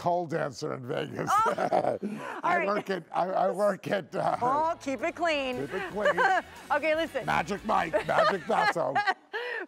coal dancer in Vegas. Oh. I right. work at, I, I work at, uh, Oh, keep it clean. Keep it clean. okay, listen. Magic Mike, Magic Basso.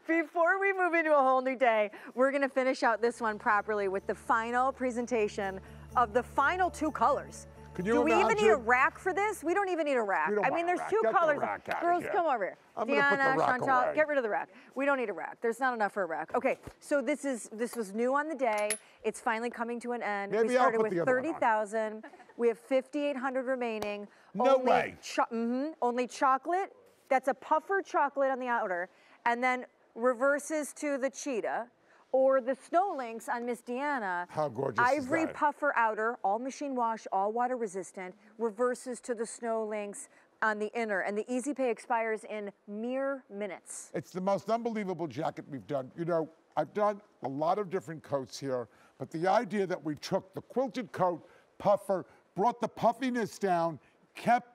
Before we move into a whole new day, we're gonna finish out this one properly with the final presentation of the final two colors. You Do we even need a rack for this? We don't even need a rack. I mean, there's two Get the colors. outta Girls, come over here. I'm the Deanna, Chantal, away. get rid of the rack. We don't need a rack. There's not enough for a rack. Okay, so this is this was new on the day. It's finally coming to an end. Maybe we started with the other one on. 30,000. We have 5,800 remaining. No only way. cho- mhm, only chocolate. That's a puffer chocolate on the outer, and then reverses to the cheetah. Or the snow lynx on Miss Deanna. How gorgeous is Ivory puffer outer, all machine wash, all water resistant, reverses to the snow lynx on the inner. And the Easy Pay expires in mere minutes. It's the most unbelievable jacket we've done. You know, I've done a lot of different coats here, but the idea that we took the quilted coat, puffer, brought the puffiness down, kept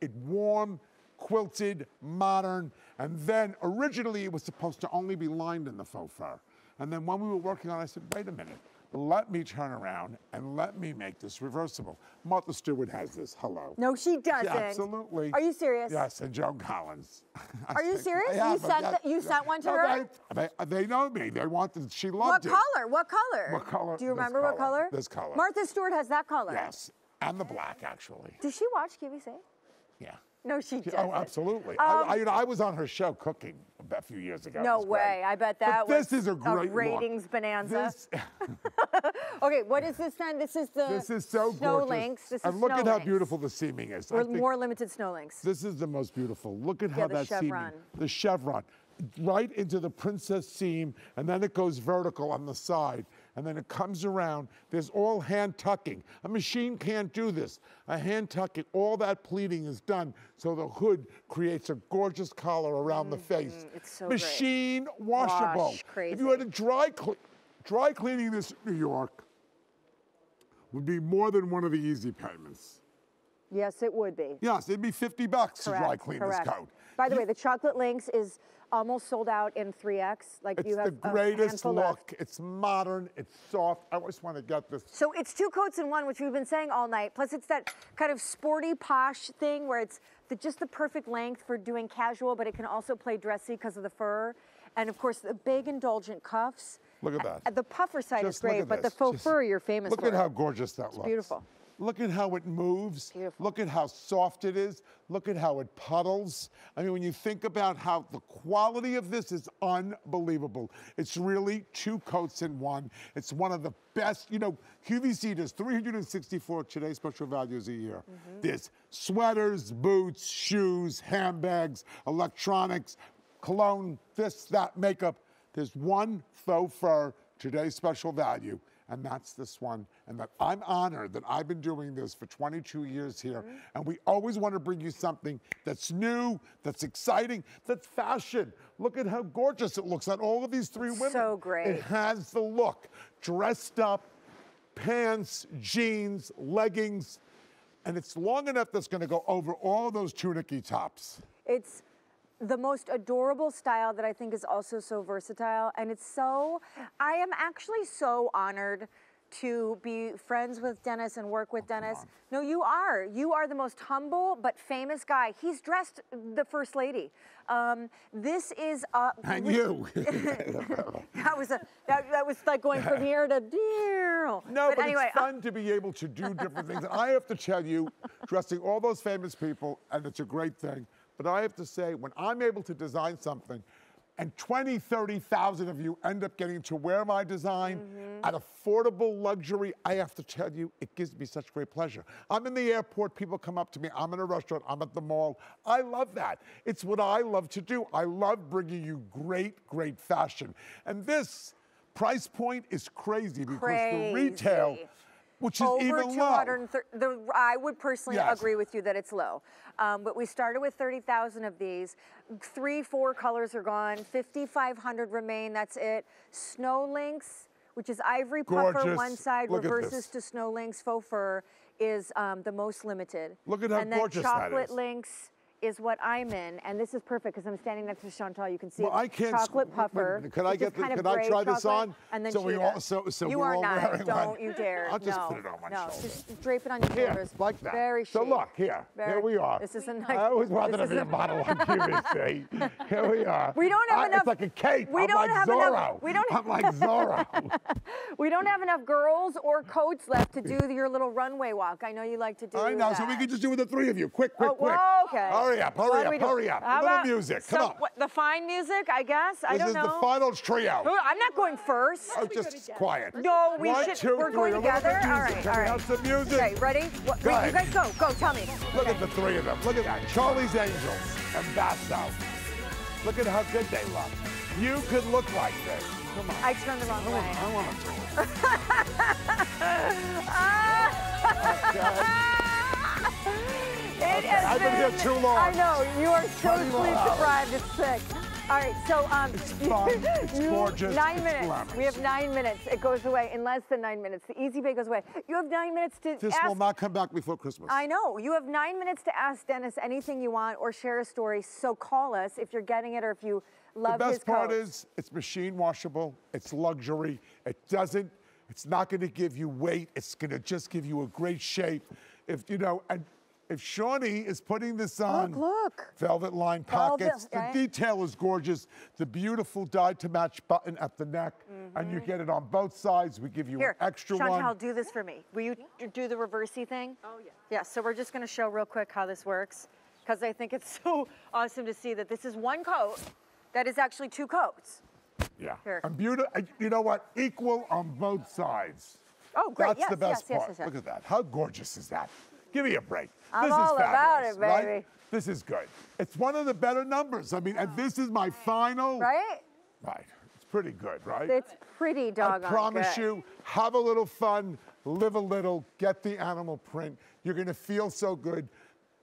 it warm, quilted, modern, and then originally it was supposed to only be lined in the faux fur. And then when we were working on it, I said, wait a minute, let me turn around and let me make this reversible. Martha Stewart has this, hello. No, she doesn't. Yeah, absolutely. Are you serious? Yes, and Joan Collins. Are you serious? Yeah, You sent that- you sent one to No, her? They, they, they know me. They wanted. She What loved it. color? What color? What color? Do you remember what color. color? This color. Martha Stewart has that color. Yes, and the black actually. Does she watch QVC? Yeah. No, she Yeah, doesn't. Oh, absolutely. Um, I, I, you know, I was on her show cooking a few years ago. No way. I bet that But was this is a great look. ratings bonanza. This, Okay, what is this then? This is the this is so snow gorgeous. lynx. This and look at how beautiful the seaming is. I more limited snow lynx. This is the most beautiful. Look at how the that chevron. seaming, the chevron, right into the princess seam, and then it goes vertical on the side, and then it comes around. There's all hand tucking. A machine can't do this. A hand tucking, all that pleating is done, so the hood creates a gorgeous collar around the face. Mm-hmm. it's so great. machine washable. Wash, If you had a dry cle- dry cleaning this in New York, would be more than one of the easy payments. Yes, it would be. Yes, it'd be 50 bucks to dry clean correct. this coat. By the way, the chocolate Lynx is almost sold out in 3X. Like It's you have the greatest look. left. It's modern. It's soft. I always want to get this. So it's two coats in one, which we've been saying all night. Plus, it's that kind of sporty, posh thing where it's the, just the perfect length for doing casual, but it can also play dressy because of the fur. And of course, the big indulgent cuffs. Look at that. Uh, The puffer side Just is great, at but the faux Just fur you're famous Look for. at how gorgeous that looks. beautiful. Look at how it moves. Beautiful. Look at how soft it is. Look at how it puddles. I mean, when you think about how the quality of this is unbelievable. It's really two coats in one. It's one of the best. You know, QVC does 364 today special values a year. Mm-hmm. There's sweaters, boots, shoes, handbags, electronics, cologne, this, that, makeup. There's one faux fur today's special value, and that's this one. And that I'm honored that I've been doing this for 22 years here, Mm-hmm. and we always want to bring you something that's new, that's exciting, that's fashion. Look at how gorgeous it looks on all of these three women. So great. It has the look, dressed up, pants, jeans, leggings, and it's long enough that's going to go over all those tunicky tops. It's the most adorable style that I think is also so versatile. And it's so, I am actually so honored to be friends with Dennis and work with Dennis. No, you are. You are the most humble but famous guy. He's dressed the first lady. Um, this is a. And re- you. That was a that, that was like going from here to there. No, but, anyway, it's fun to be able to do different things. And I have to tell you, dressing all those famous people, and it's a great thing, but I have to say, when I'm able to design something, and 20, 30,000 of you end up getting to wear my design Mm-hmm. at affordable luxury, I have to tell you, it gives me such great pleasure. I'm in the airport, people come up to me, I'm in a restaurant, I'm at the mall. I love that. It's what I love to do. I love bringing you great, great fashion. And this price point is crazy because the retail, Crazy. Which is over even low. the, I would personally Yes. agree with you that it's low. Um, but we started with 30,000 of these. Three, four colors are gone. 5,500 remain. That's it. Snow Lynx, which is ivory puffer Gorgeous. one side, Look reverses to Snow Lynx faux fur, is um, the most limited. Look at how and then gorgeous that chocolate is. Lynx is what I'm in, and this is perfect because I'm standing next to Chantal. You can see Well, I can't. chocolate wait a puffer. minute, Can I get? The, kind can I try this on? And then so we cheetah. all. So, so you we're are all not. wearing Don't one. you dare. I'll just no, put it on my no, shoulder. just drape it on your Here, shoulders. like that. Very so look here. Very- here we are. This is a nice. I always wanted to be a model on QVC. Here we are. We don't have I- enough- It's like a cape. we I'm don't like have Zorro. enough- we don't- I'm like Zorro. We don't have enough girls or coats left to do your little runway walk. I know you like to do I know. So we can just do with the three of you. Quick, quick, Oh, quick. okay. Hurry up, hurry up, hurry up. How a little about- music. so, Come on. What, the fine music, I guess. I this don't know. This is the finals trio. I'm not going first. Oh, just quiet. No, we One, should. two, we're three. going A little bit together. of All music. right, Can all we right. have some music? Okay, ready? What, Go wait, you guys go. Go. Tell me. Look Okay. at the three of them. Look at that. Charlie's Angels and Basso. Look at how good they look. You could look like this. Come on. I turned the wrong I way. want, I want to. It has I've been here too long. I know you are so 21 sleep deprived. It's sick. All right, so um, It's fun, it's you- gorgeous, Nine minutes. glamorous. We have nine minutes. It goes away in less than nine minutes. The easy pay goes away. You have nine minutes to This ask. will not come back before Christmas. I know. You have nine minutes to ask Dennis anything you want or share a story. So call us if you're getting it or if you the love his best part coat. is it's machine washable. It's luxury. It doesn't. It's not going to give you weight. It's going to just give you a great shape. If you know, and if Shawnee is putting this on, look. look. velvet line Velvet, pockets. right? The detail is gorgeous. The beautiful dye to match button at the neck, and you get it on both sides. We give you Mm-hmm. Here, an extra Chantal, one. do this for me. Will you d- do the reversey thing? Oh, yeah. Yeah, so we're just going to show real quick how this works because I think it's so awesome to see that this is one coat that is actually two coats. Yeah. Here. And beautiful. you know what? Equal on both sides. Oh, great. That's yes, the best yes, yes, part. yes, yes. Look at that. How gorgeous is that? Give me a break. I'm this all is about fabulous, it, right? baby. This is good. It's one of the better numbers. I mean, and this is my final. Right? Right. It's pretty good, right? It's pretty dog. I promise good. you, have a little fun, live a little, get the animal print. You're going to feel so good.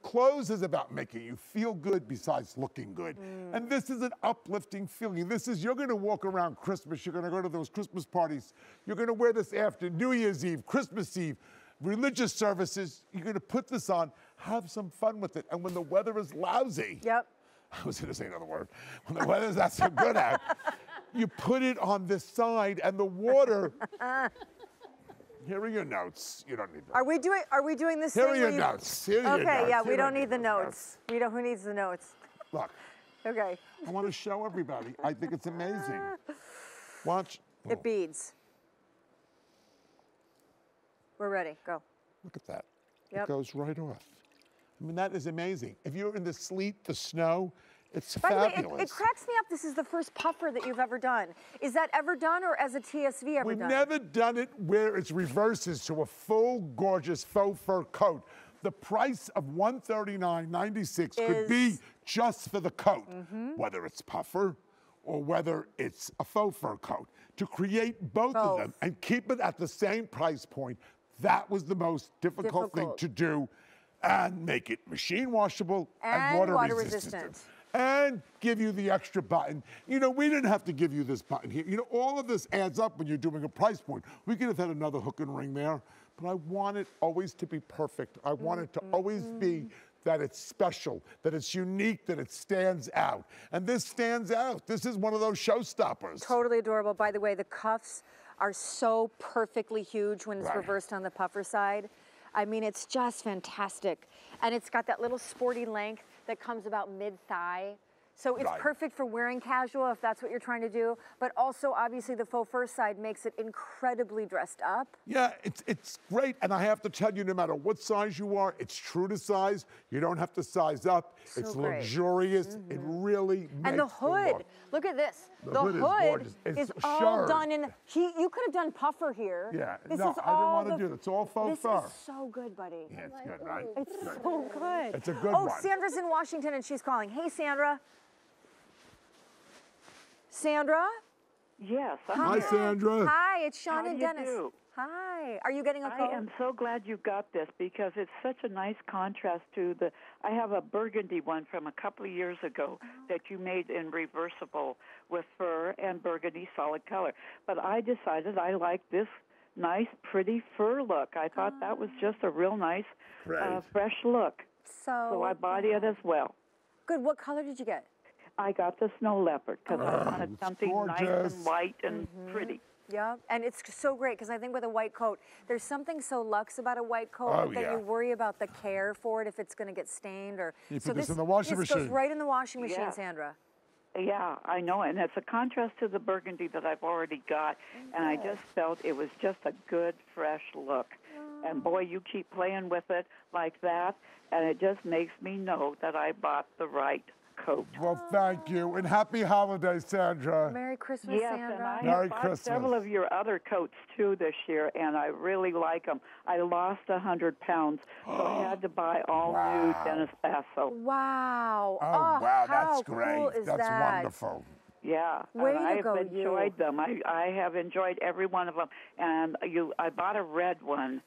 Clothes is about making you feel good besides looking good. Mm. And this is an uplifting feeling. This is, you're going to walk around Christmas, you're going to go to those Christmas parties, you're going to wear this after New Year's Eve, Christmas Eve, religious services. You're going to put this on, have some fun with it. And when the weather is lousy, Yep. I was going to say another word. When the weather's not so good out, you put it on this side, and the water. Here are your notes. You don't need them. Are we doing are we doing this Here are your you- notes. Here are your Okay, notes. yeah, we don't need the those notes. We don't who needs the notes? Look, Okay. I want to show everybody. I think it's amazing. Watch. It beads. We're ready. Go. look at that. Yep. It goes right off. I mean, that is amazing. If you're in the sleet, the snow, it's By the way, fabulous. it, it cracks me up. This is the first puffer that you've ever done. Is that ever done or as a TSV ever We've done? never done it where it's reverses to a full, gorgeous faux fur coat. The price of $139.96 could be just for the coat, mm-hmm. whether it's puffer or whether it's a faux fur coat. To create both, of them and keep it at the same price point, that was the most difficult, thing to do and make it machine washable and, And water, water resistant. resistant. And give you the extra button. You know, we didn't have to give you this button here. You know, all of this adds up when you're doing a price point. We could have had another hook and ring there, but I want it always to be perfect. I want it to always be mm-hmm. that it's special, that it's unique, that it stands out. And this stands out. This is one of those showstoppers. Totally adorable. By the way, the cuffs are so perfectly huge when it's Right. reversed on the puffer side. I mean, it's just fantastic. And it's got that little sporty length that comes about mid thigh. So it's Right. perfect for wearing casual if that's what you're trying to do. But also, obviously, the faux fur side makes it incredibly dressed up. Yeah, it's it's great, and I have to tell you, no matter what size you are, it's true to size. You don't have to size up. So it's great. luxurious. It mm-hmm. really makes And the hood, look. look at this. The hood is is all done in. He, you could have done puffer here. Yeah, This no, I didn't wanna do that. It's all faux this fur. is so good, buddy. Yeah, it's good, right? It's Good. so good. It's a good oh, one. Sandra's in Washington and she's calling. Hey, Sandra. Sandra? Yes, I'm Hi, here. Sandra. Hi, it's Sean How and do you Dennis. do? Hi. Are you getting a I call? I am so glad you got this because it's such a nice contrast to the. I have a burgundy one from a couple of years ago that you made in reversible with fur and burgundy solid color. But I decided I like this nice, pretty fur look. I thought that was just a real nice, uh, fresh look. So, So I bought it as well. Good. What color did you get? I got the snow leopard because I ah. wanted it's something nice and white and mm-hmm. pretty. Yeah, and it's so great because I think with a white coat, there's something so luxe about a white coat Oh, that yeah. you worry about the care for it if it's going to get stained or. You so put this in the washing this machine. goes right in the washing machine, Yeah. Sandra. Yeah, I know, and it's a contrast to the burgundy that I've already got, mm, and I just felt it was just a good, fresh look. And boy, you keep playing with it like that, and it just makes me know that I bought the right coat. Well, thank you. And happy holidays, Sandra. Merry Christmas, Yes, Sandra. and I Merry bought Christmas. several of your other coats too this year, and I really like them. I lost a hundred pounds, so I had to buy all new Dennis Basso. Wow. Oh, oh wow, how that's great. Cool is that's that? wonderful. Yeah, Way and to I've go, enjoyed you. them. I I have enjoyed every one of them. And you, I bought a red one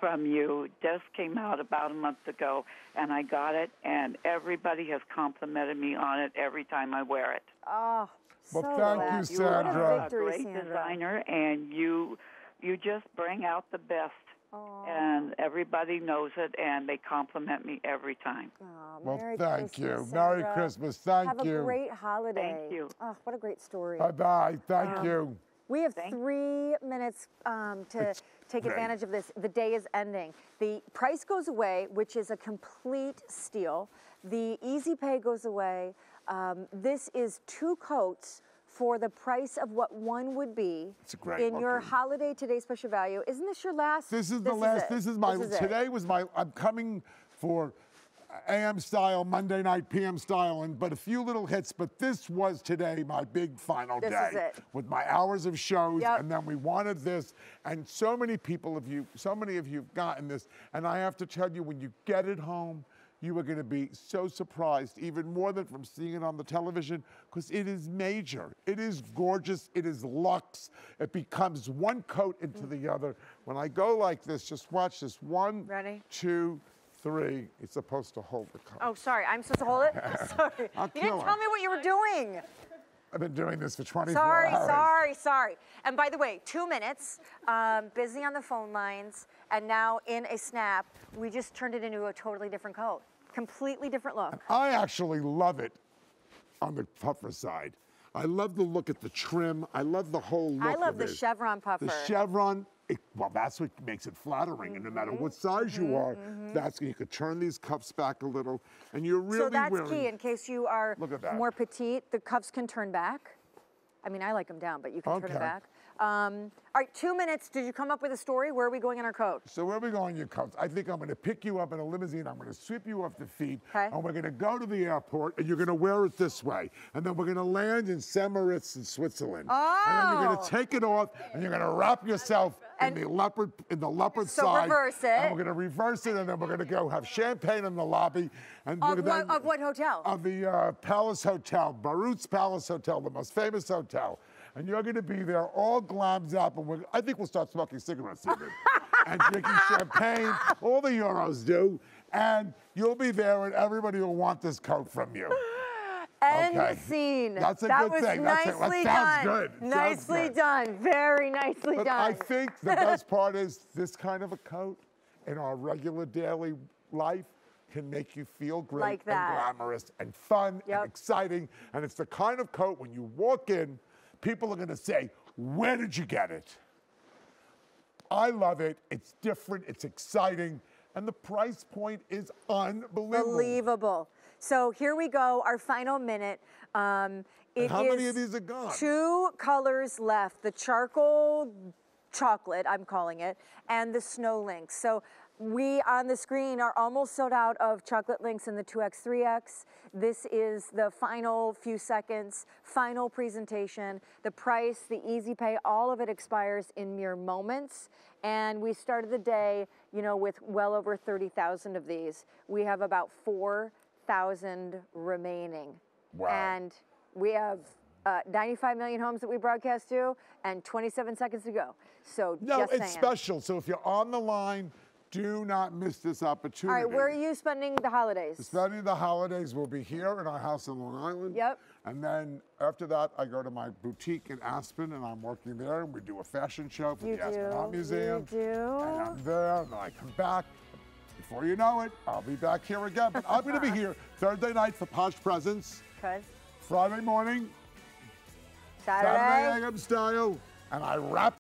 from you. Just came out about a month ago, and I got it. And everybody has complimented me on it every time I wear it. Oh, Well, so thank glad. you, You are a great Sandra. designer, and you you just bring out the best. And everybody knows it, and they compliment me every time. Oh, Well, Merry thank Christmas, you. Merry Christmas. Thank Have you. Have a great holiday. Thank you. Oh, what a great story. Bye bye. Thank you. We have three minutes um, to take advantage of this. The day is ending. The price goes away, which is a complete steal. The easy pay goes away. Um, this is two coats for the price of what one would be It's a great in your holiday today special value. Isn't this your last? This is the last. it. this is my. This is it. today was my. I'm coming for AM style, Monday night, PM style, and but a few little hits. But this was today my big final This day with my hours of shows, Yep. and then we wanted this, and so many people of you, so many of you've gotten this, and I have to tell you, when you get it home. You are going to be so surprised, even more than from seeing it on the television, because it is major. It is gorgeous. It is luxe. It becomes one coat into the other. When I go like this, just watch this. One, Ready? two, three. It's supposed to hold the coat. Oh, sorry. I'm supposed to hold it. sorry. I'll you didn't kill tell me what you were doing. I've been doing this for 24 Sorry, hours. sorry, sorry. And by the way, two minutes, um, busy on the phone lines, and now in a snap, we just turned it into a totally different coat. Completely different look. I actually love it on the puffer side. I love the look at the trim. I love the whole look I love of the it. chevron puffer. The chevron, it, well, that's what makes it flattering. And no matter Mm-hmm. what size you are, that's you could turn these cuffs back a little, and you're really so that's wearing. key in case you are Look at that. more petite. The cuffs can turn back. I mean, I like them down, but you can turn Okay. it back. Um, all right, two minutes. Did you come up with a story? Where are we going in our coach? So where are we going, in your coach? I think I'm going to pick you up in a limousine. I'm going to sweep you off the feet, Okay. and we're going to go to the airport, and you're going to wear it this way, and then we're going to land in St. Moritz in Switzerland, and then you're going Oh. to take it off, and you're going to wrap yourself And- in the leopard in the leopard So side, reverse it. and we're going to reverse it, and then we're going to go have champagne in the lobby, and Of what, of what hotel? of the uh, Palace Hotel, Badrutt's Palace Hotel, the most famous hotel. And you're going to be there all glammed up, and I think we'll start smoking cigarettes even, and drinking champagne. All the Euros do, and you'll be there, and everybody will want this coat from you. End okay. scene. That's a that good was thing. That's it. That nicely sounds done. good. Nicely good. done. Very nicely But done. I think the best part is this kind of a coat in our regular daily life can make you feel great Like that. and glamorous and fun Yep. and exciting. And it's the kind of coat when you walk in, people are going to say, Where did you get it? I love it. It's different, it's exciting, and the price point is unbelievable. Believable. So here we go, our final minute. Um, it how many of these are gone? Two colors left the charcoal chocolate, I'm calling it, and the snow lynx. So we on the screen are almost sold out of chocolate lynx in the 2X, 3X. This is the final few seconds, final presentation. The price, the easy pay, all of it expires in mere moments. And we started the day, you know, with well over 30,000 of these. We have about 4,000 remaining. Wow. And we have uh, 95 million homes that we broadcast to and 27 seconds to go. So No, it's saying. special. So if you're on the line, do not miss this opportunity. right, where are you spending the holidays? Spending the holidays will be here in our house in Long Island. Yep. And then after that, I go to my boutique in Aspen, and I'm working there, and we do a fashion show for You the Aspen do, Art you Museum. do. And I'm there, and then I come back. before you know it, I'll be back here again. But I'm going to be here Thursday night for Posh Presents, Good. Friday morning, Saturday. Saturday AM style, and I wrap